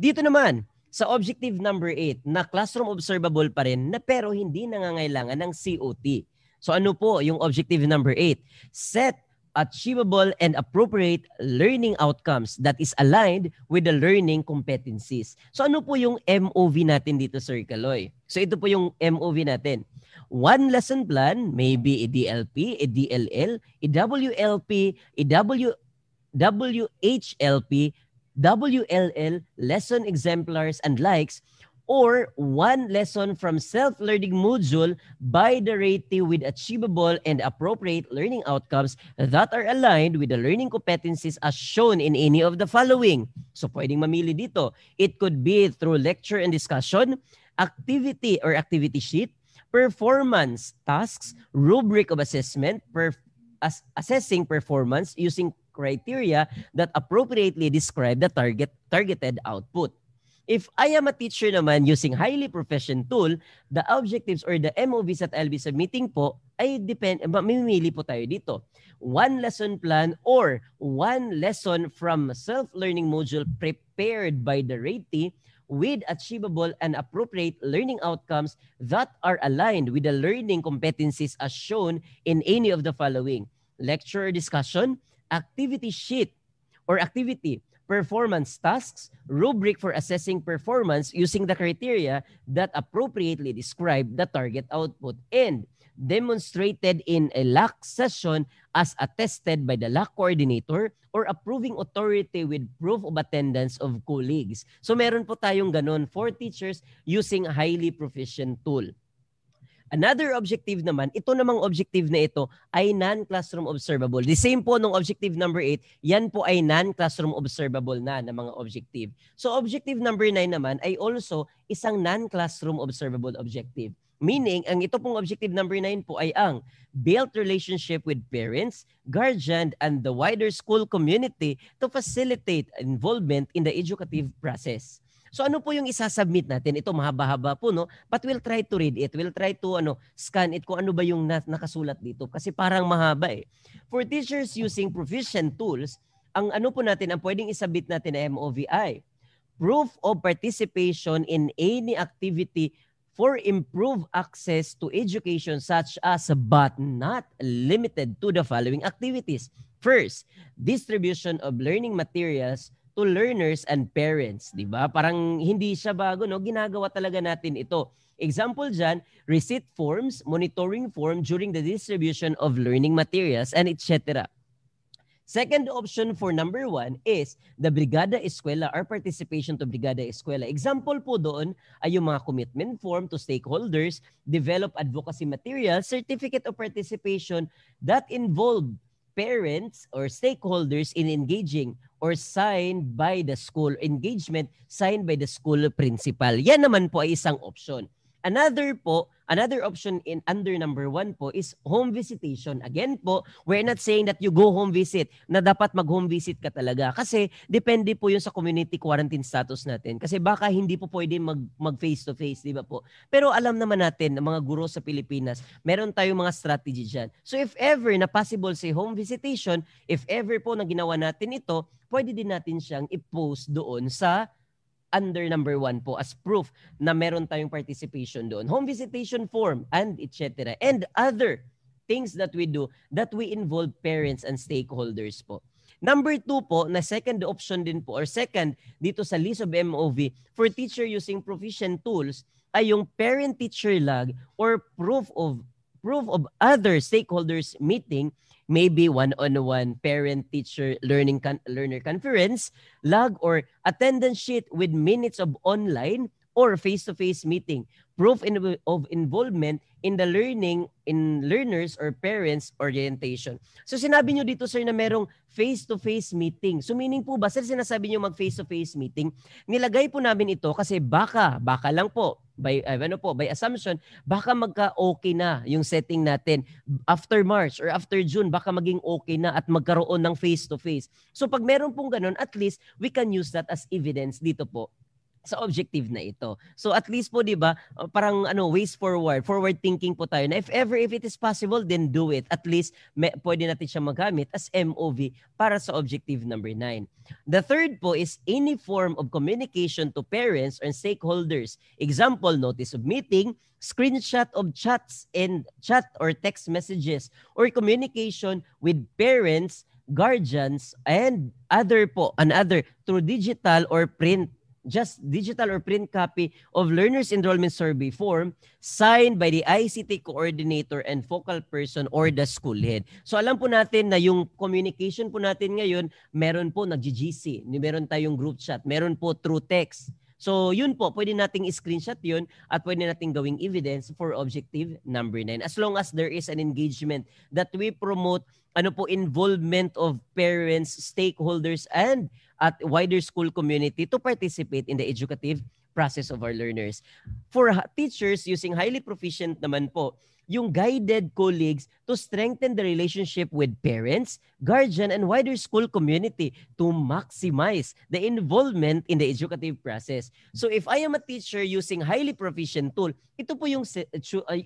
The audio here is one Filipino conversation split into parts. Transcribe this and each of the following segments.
Dito naman, sa objective number 8 na classroom observable pa rin na pero hindi nangangailangan ng COT. So ano po yung objective number 8? Set achievable and appropriate learning outcomes that is aligned with the learning competencies. So ano po yung MOV natin dito, Sir Kaloy? So ito po yung MOV natin. One lesson plan, maybe a DLP, a DLL, a WLP, a W, WHLP, WLL, lesson exemplars, and likes or one lesson from self-learning module by the RATI with achievable and appropriate learning outcomes that are aligned with the learning competencies as shown in any of the following. So pwedeng mamili dito. It could be through lecture and discussion, activity or activity sheet, performance tasks, rubric of assessment, per, as, assessing performance using criteria that appropriately describe the target targeted output. If I am a teacher naman using highly profession tool, the objectives or the MOVs that I'll be submitting po ay depend, mamimili po tayo dito. One lesson plan or one lesson from self-learning module prepared by the RATE with achievable and appropriate learning outcomes that are aligned with the learning competencies as shown in any of the following. Lecture discussion, activity sheet or activity performance tasks, rubric for assessing performance using the criteria that appropriately describe the target output, and demonstrated in a LAC session as attested by the LAC coordinator or approving authority with proof of attendance of colleagues. So meron po tayong ganun for teachers using highly proficient tool. Another objective naman, ito namang objective na ito ay non-classroom observable. The same po nung objective number 8, yan po ay non-classroom observable na na mga objective. So objective number 9 naman ay also isang non-classroom observable objective. Meaning, ang ito pong objective number 9 po ay ang build relationship with parents, guardian, and the wider school community to facilitate involvement in the educative process. So ano po yung isasubmit natin? Ito mahaba-haba po no, but we'll try to read it. We'll try to ano scan it kung ano ba yung na- nakasulat dito kasi parang mahaba eh. For teachers using proficient tools, ang ano po natin ang pwedeng isubmit natin na MOVI. Proof of participation in any activity for improved access to education such as but not limited to the following activities. First, distribution of learning materials to learners and parents, 'di ba? Parang hindi siya bago, no? Ginagawa talaga natin ito. Example dyan, receipt forms, monitoring form during the distribution of learning materials, and etc. Second option for number one is the Brigada Eskwela or participation to Brigada Eskwela. Example po doon ay yung mga commitment form to stakeholders, develop advocacy materials, certificate of participation that involve parents or stakeholders in engaging or signed by the school engagement signed by the school principal. Yan naman po ay isang option. Another po, another option in under number one po is home visitation. Again po, we're not saying that you go home visit, na dapat mag-home visit ka talaga. Kasi depende po yun sa community quarantine status natin. Kasi baka hindi po pwede mag, mag face-to-face, di ba po? Pero alam naman natin, ng mga guro sa Pilipinas, meron tayong mga strategy dyan. So if ever na possible say home visitation, if ever po na ginawa natin ito, pwede din natin siyang i-post doon sa under number one po as proof na meron tayong participation doon. Home visitation form and etc. And other things that we do that we involve parents and stakeholders po. Number two po, na second option din po, or second dito sa list of MOV for teacher using proficient tools ay yung parent-teacher log or proof of proof of other stakeholders meeting maybe one-on-one parent-teacher learning con- learner conference, log or attendance sheet with minutes of online or face-to-face meeting, proof in, of involvement in the learning in learners or parents orientation. So sinabi nyo dito sir na merong face-to-face meeting. So meaning po ba sir sinasabi nyo mag face-to-face meeting? Nilagay po namin ito kasi baka, baka lang po by ano po by assumption baka magka-okay na yung setting natin after March or after June baka maging okay na at magkaroon ng face to face. So pag meron pong ganun at least we can use that as evidence dito po sa objective na ito. So at least po 'di ba, uh, parang ano ways forward, forward thinking po tayo na if ever if it is possible then do it. At least may, pwede natin siya magamit as MOV para sa objective number 9. The third po is any form of communication to parents and stakeholders. Example, notice of meeting, screenshot of chats and chat or text messages or communication with parents, guardians and other po, another through digital or print just digital or print copy of learners enrollment survey form signed by the ICT coordinator and focal person or the school head. So alam po natin na yung communication po natin ngayon, meron po nag-GC, meron tayong group chat, meron po through text. So yun po, pwede nating screenshot yun at pwede nating gawing evidence for objective number 9 as long as there is an engagement that we promote ano po involvement of parents, stakeholders and at wider school community to participate in the educative process of our learners. For teachers using highly proficient naman po, yung guided colleagues to strengthen the relationship with parents, guardian, and wider school community to maximize the involvement in the educative process. So if I am a teacher using highly proficient tool, ito po yung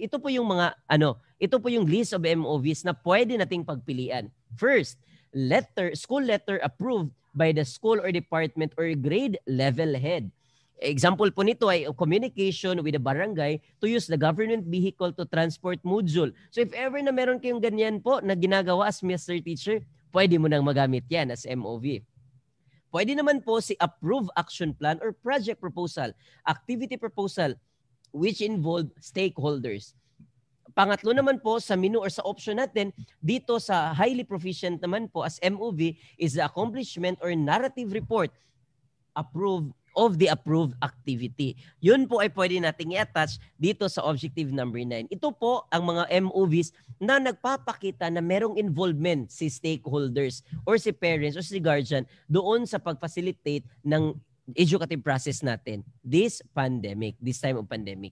ito po yung mga ano, ito po yung list of MOVs na pwede nating pagpilian. First, letter school letter approved by the school or department or grade level head. Example po nito ay communication with the barangay to use the government vehicle to transport module. So if ever na meron kayong ganyan po na ginagawa as Mr. Teacher, pwede mo nang magamit yan as MOV. Pwede naman po si approve action plan or project proposal, activity proposal which involve stakeholders. Pangatlo naman po sa menu or sa option natin dito sa highly proficient naman po as MOV is the accomplishment or narrative report approved of the approved activity. Yun po ay pwede nating i-attach dito sa objective number 9. Ito po ang mga MOVs na nagpapakita na merong involvement si stakeholders or si parents or si guardian doon sa pag-facilitate ng educative process natin this pandemic, this time of pandemic.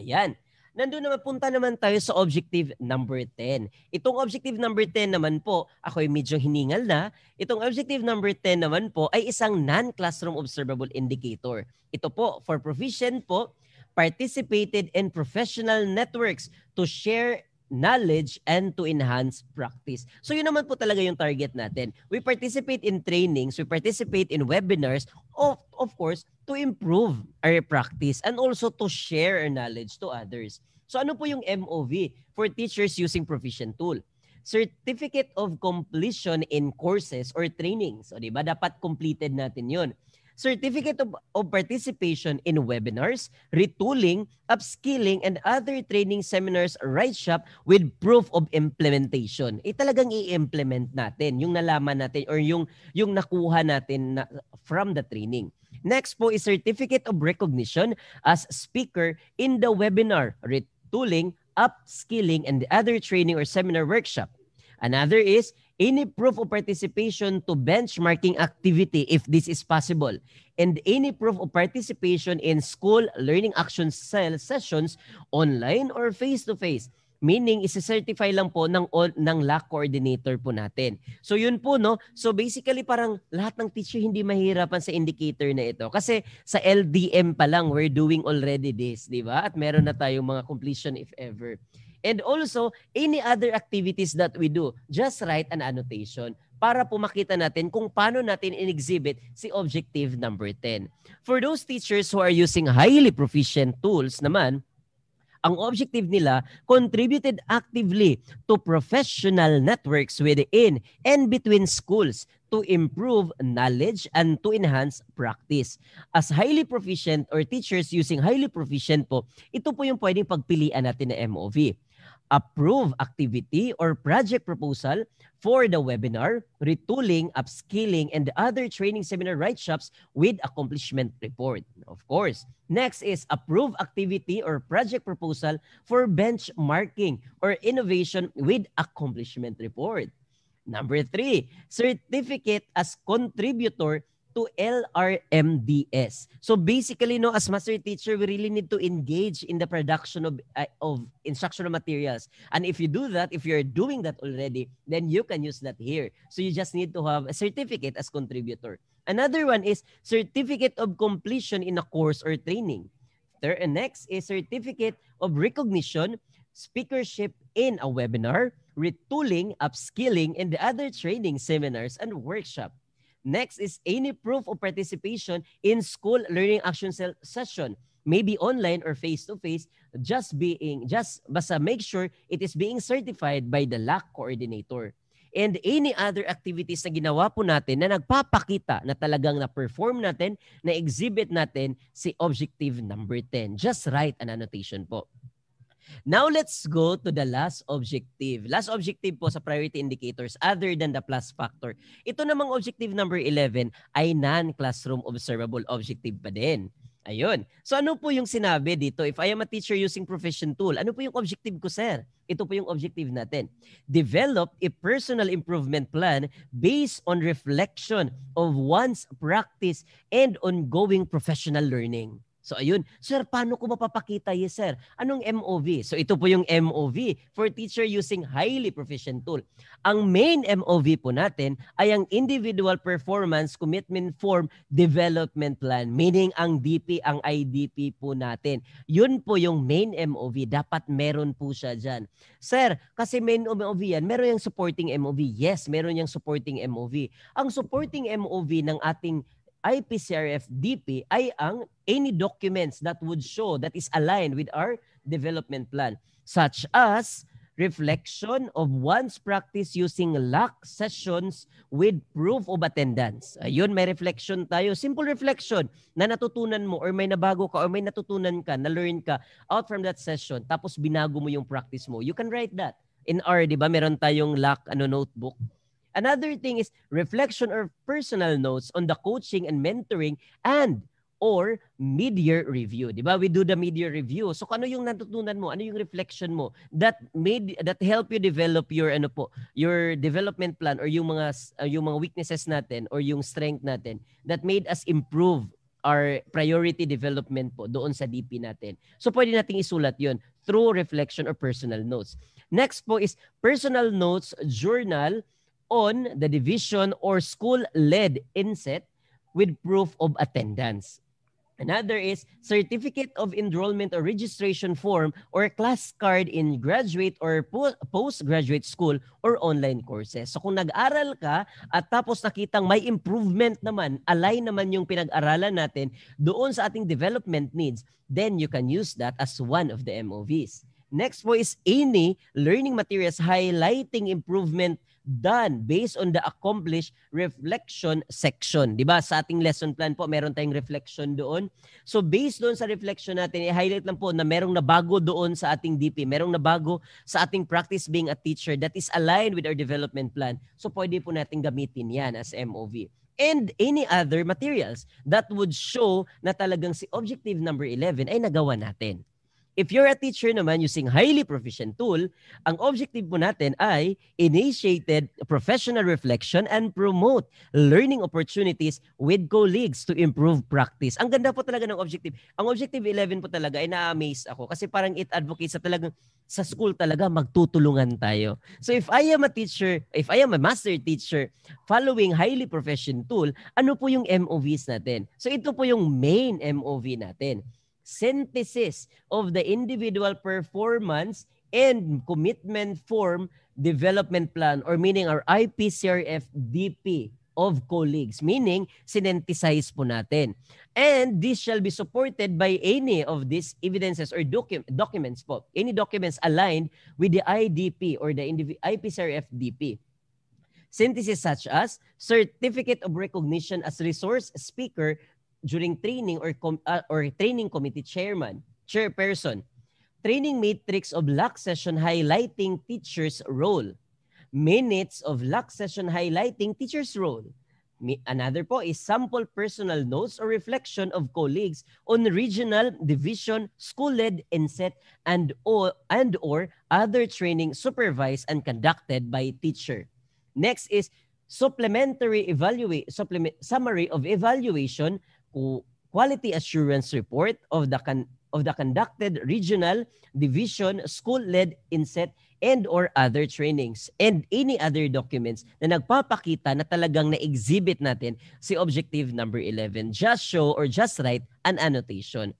Ayan nandun naman punta naman tayo sa objective number 10. Itong objective number 10 naman po, ako ay medyo hiningal na. Itong objective number 10 naman po ay isang non-classroom observable indicator. Ito po, for proficient po, participated in professional networks to share knowledge and to enhance practice. So yun naman po talaga yung target natin. We participate in trainings, we participate in webinars, of, of course, to improve our practice and also to share our knowledge to others. So ano po yung MOV for teachers using Proficient Tool? Certificate of Completion in Courses or Trainings. O di ba? Dapat completed natin yun. Certificate of, of Participation in Webinars, Retooling, Upskilling, and other training seminars right shop with proof of implementation. Eh talagang i-implement natin yung nalaman natin or yung, yung nakuha natin na, from the training. Next po is Certificate of Recognition as Speaker in the webinar, retooling, upskilling, and other training or seminar workshop. Another is any proof of participation to benchmarking activity if this is possible, and any proof of participation in school learning action sessions online or face-to-face. -face Meaning, isi-certify lang po ng, ng LAC coordinator po natin. So yun po, no? So basically, parang lahat ng teacher hindi mahirapan sa indicator na ito. Kasi sa LDM pa lang, we're doing already this, di ba? At meron na tayong mga completion if ever. And also, any other activities that we do, just write an annotation para po makita natin kung paano natin in-exhibit si objective number 10. For those teachers who are using highly proficient tools naman, ang objective nila contributed actively to professional networks within and between schools to improve knowledge and to enhance practice. As highly proficient or teachers using highly proficient po, ito po yung pwedeng pagpilian natin na MOV approve activity or project proposal for the webinar, retooling, upskilling, and other training seminar write-ups with accomplishment report. Of course. Next is approve activity or project proposal for benchmarking or innovation with accomplishment report. Number three, certificate as contributor to LRMDS. So basically, no, as master teacher, we really need to engage in the production of, uh, of instructional materials. And if you do that, if you're doing that already, then you can use that here. So you just need to have a certificate as contributor. Another one is certificate of completion in a course or training. Third, and next is certificate of recognition, speakership in a webinar, retooling, upskilling, and the other training seminars and workshop. Next is any proof of participation in school learning action session, maybe online or face-to-face, just being, just basta make sure it is being certified by the LAC coordinator. And any other activities na ginawa po natin na nagpapakita na talagang na-perform natin, na-exhibit natin si objective number 10. Just write an annotation po. Now let's go to the last objective. Last objective po sa priority indicators other than the plus factor. Ito namang objective number 11 ay non-classroom observable objective pa din. Ayun. So ano po yung sinabi dito? If I am a teacher using profession tool, ano po yung objective ko, sir? Ito po yung objective natin. Develop a personal improvement plan based on reflection of one's practice and ongoing professional learning. So ayun, sir, paano ko mapapakita? Yes, sir. Anong MOV? So ito po yung MOV for teacher using highly proficient tool. Ang main MOV po natin ay ang Individual Performance Commitment Form Development Plan, meaning ang DP, ang IDP po natin. Yun po yung main MOV. Dapat meron po siya dyan. Sir, kasi main MOV yan, meron yung supporting MOV. Yes, meron yung supporting MOV. Ang supporting MOV ng ating IPCRF DP ay ang any documents that would show that is aligned with our development plan such as reflection of one's practice using LAC sessions with proof of attendance. Ayun, may reflection tayo. Simple reflection na natutunan mo or may nabago ka or may natutunan ka, na-learn ka out from that session tapos binago mo yung practice mo. You can write that. In our, di ba, meron tayong LAC ano, notebook Another thing is reflection or personal notes on the coaching and mentoring and or mid-year review. 'Di ba? We do the mid-year review. So ano yung natutunan mo? Ano yung reflection mo that made that help you develop your ano po, your development plan or yung mga uh, yung mga weaknesses natin or yung strength natin that made us improve our priority development po doon sa DP natin. So pwede nating isulat 'yon through reflection or personal notes. Next po is personal notes journal on the division or school-led inset with proof of attendance. Another is certificate of enrollment or registration form or class card in graduate or postgraduate school or online courses. So kung nag-aral ka at tapos nakitang may improvement naman, align naman yung pinag-aralan natin doon sa ating development needs, then you can use that as one of the MOVs. Next po is any learning materials highlighting improvement done based on the accomplished reflection section. 'Di ba? Sa ating lesson plan po, meron tayong reflection doon. So based doon sa reflection natin, i-highlight lang po na merong nabago doon sa ating DP, merong nabago sa ating practice being a teacher that is aligned with our development plan. So pwede po natin gamitin 'yan as MOV and any other materials that would show na talagang si objective number 11 ay nagawa natin. If you're a teacher naman using highly proficient tool, ang objective po natin ay initiated professional reflection and promote learning opportunities with colleagues to improve practice. Ang ganda po talaga ng objective. Ang objective 11 po talaga ay na-amaze ako kasi parang it advocates sa talagang sa school talaga magtutulungan tayo. So if I am a teacher, if I am a master teacher following highly proficient tool, ano po yung MOVs natin? So ito po yung main MOV natin synthesis of the individual performance and commitment form development plan or meaning our IPCRF DP of colleagues, meaning synthesize po natin. And this shall be supported by any of these evidences or docu- documents po, any documents aligned with the IDP or the IPCRF DP. Synthesis such as Certificate of Recognition as Resource Speaker during training or com- uh, or training committee chairman, chairperson, training matrix of LAC session highlighting teacher's role, minutes of LAC session highlighting teacher's role. Another po is sample personal notes or reflection of colleagues on regional, division, school-led, inset, and or, and or other training supervised and conducted by teacher. Next is supplementary evaluate supplement summary of evaluation quality assurance report of the of the conducted regional, division, school-led, inset, and or other trainings and any other documents na nagpapakita na talagang na-exhibit natin si objective number 11. Just show or just write an annotation.